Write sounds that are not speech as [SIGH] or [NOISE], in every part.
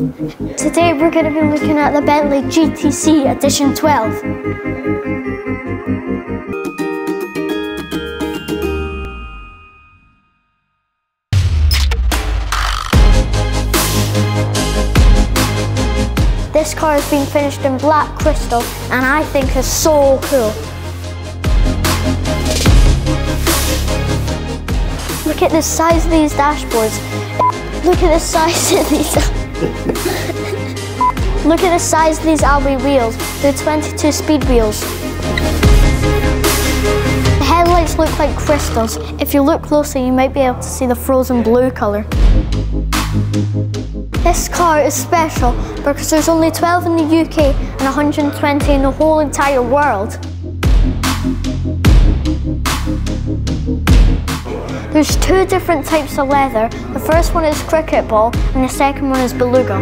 Today we're going to be looking at the Bentley GTC Edition 12. This car has been finished in black crystal and I think is so cool. Look at the size of these dashboards. Look at the size of these. [LAUGHS] Look at the size of these alloy wheels. They're 22 speed wheels. The headlights look like crystals. If you look closer, you might be able to see the frozen blue colour. This car is special because there's only 12 in the UK and 120 in the whole entire world. There's two different types of leather. The first one is cricket ball and the second one is beluga.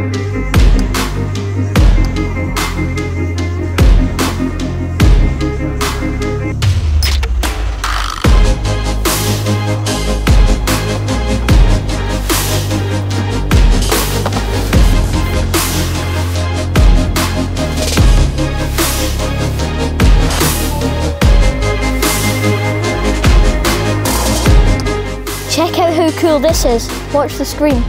Check out how cool this is. Watch the screen.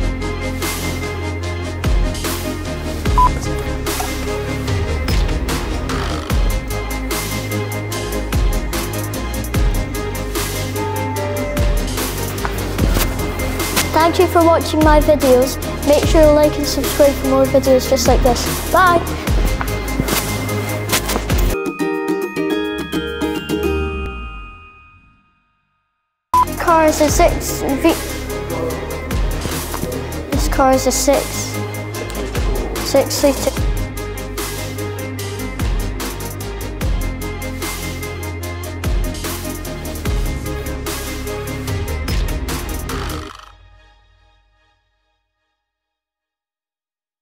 Thank you for watching my videos. Make sure to like and subscribe for more videos just like this. Bye! Car is a six. This car is a six, six seater.